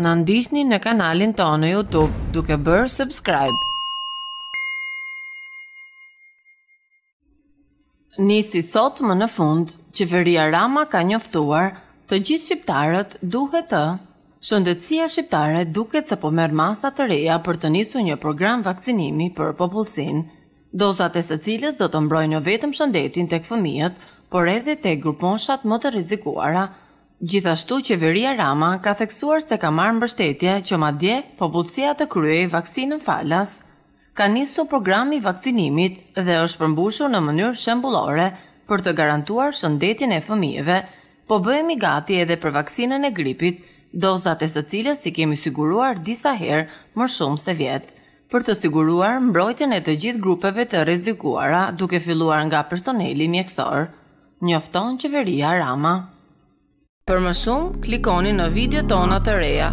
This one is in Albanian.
Na ndiqni në kanalin tonë në YouTube duke bërë subscribe. Nisi sot më në fund, qeveria Rama ka njoftuar, të gjithë shqiptarët duhet të Shëndetësia shqiptare duket se po merr masa të reja për të nisur një program vaksinimi për popullsinë, dozat e së cilës do të mbrojnë jo vetëm shëndetin tek fëmijët, por edhe tek grupmoshat më të rrezikuara, Gjithashtu qeveria Rama ka theksuar se ka marrë mbështetje që madje popullsia të kryejë vaksinën falas. Ka nisur programi i vaksinimit dhe është përmbushur në mënyrë shembullore për të garantuar shëndetin e fëmijëve. Po bëhemi gati edhe për vaksinën e gripit, dozat e së cilës i kemi siguruar disa herë më shumë se vjet, për të siguruar mbrojtjen e të gjithë grupeve të rrezikuara, duke filluar nga personeli mjekësor. njofton qeveria Rama. Për më shumë, klikoni në video tona të reja.